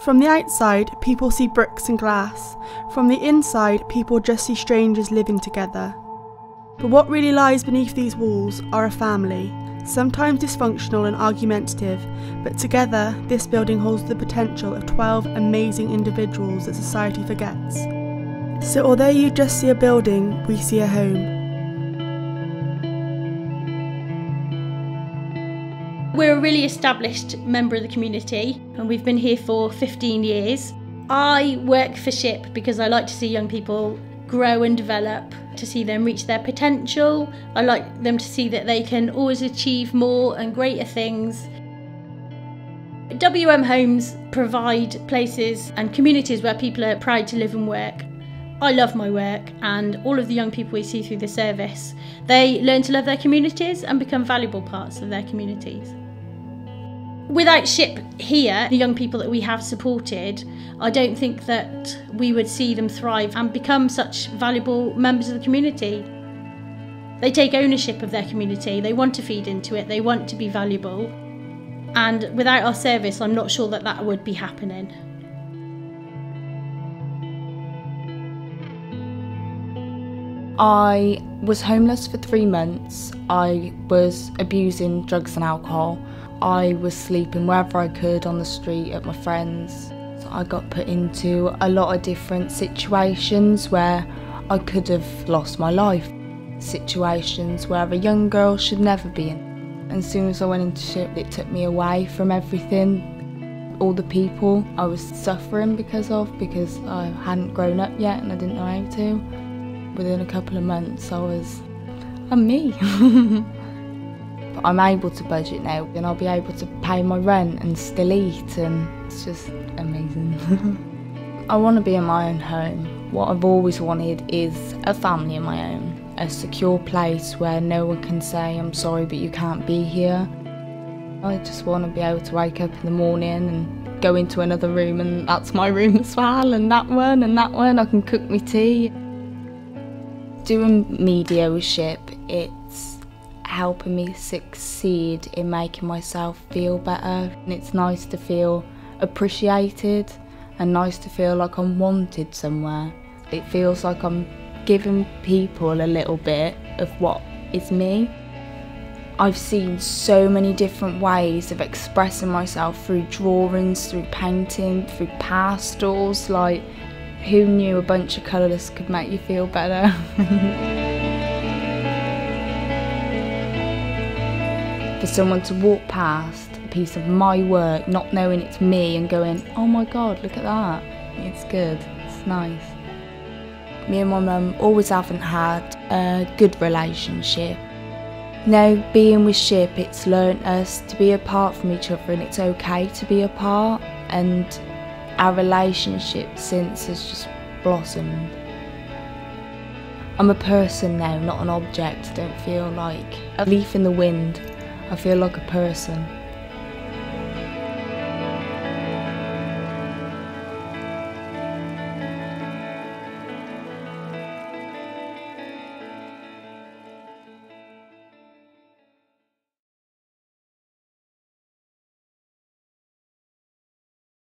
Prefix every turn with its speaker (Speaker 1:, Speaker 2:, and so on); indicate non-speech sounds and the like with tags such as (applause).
Speaker 1: From the outside, people see bricks and glass. From the inside, people just see strangers living together. But what really lies beneath these walls are a family, sometimes dysfunctional and argumentative, but together, this building holds the potential of 12 amazing individuals that society forgets. So, although you just see a building, we see a home.
Speaker 2: We're a really established member of the community and we've been here for 15 years. I work for SHYPP because I like to see young people grow and develop, to see them reach their potential. I like them to see that they can always achieve more and greater things. WM Homes provide places and communities where people are proud to live and work. I love my work and all of the young people we see through the service, they learn to love their communities and become valuable parts of their communities. Without SHYPP here, the young people that we have supported, I don't think that we would see them thrive and become such valuable members of the community. They take ownership of their community, they want to feed into it, they want to be valuable. And without our service, I'm not sure that that would be happening.
Speaker 3: I was homeless for three months. I was abusing drugs and alcohol. I was sleeping wherever I could on the street at my friends. So I got put into a lot of different situations where I could have lost my life. Situations where a young girl should never be in. And as soon as I went into SHYPP, it took me away from everything. All the people I was suffering because of, because I hadn't grown up yet and I didn't know how to within a couple of months I was, I'm me. (laughs) but I'm able to budget now and I'll be able to pay my rent and still eat and it's just amazing. (laughs) I want to be in my own home. What I've always wanted is a family of my own, a secure place where no one can say I'm sorry but you can't be here. I just want to be able to wake up in the morning and go into another room and that's my room as well and that one and that one I can cook my tea doing media with SHYPP, it's helping me succeed in making myself feel better. And it's nice to feel appreciated and nice to feel like I'm wanted somewhere. It feels like I'm giving people a little bit of what is me. I've seen so many different ways of expressing myself through drawings, through painting, through pastels, like who knew a bunch of colours could make you feel better? (laughs) For someone to walk past a piece of my work, not knowing it's me, and going, oh my god, look at that. It's good, it's nice. Me and my mum always haven't had a good relationship. Now, being with SHYPP, it's learnt us to be apart from each other and it's okay to be apart. And our relationship since has just blossomed. I'm a person now, not an object. I don't feel like a leaf in the wind. I feel like a person.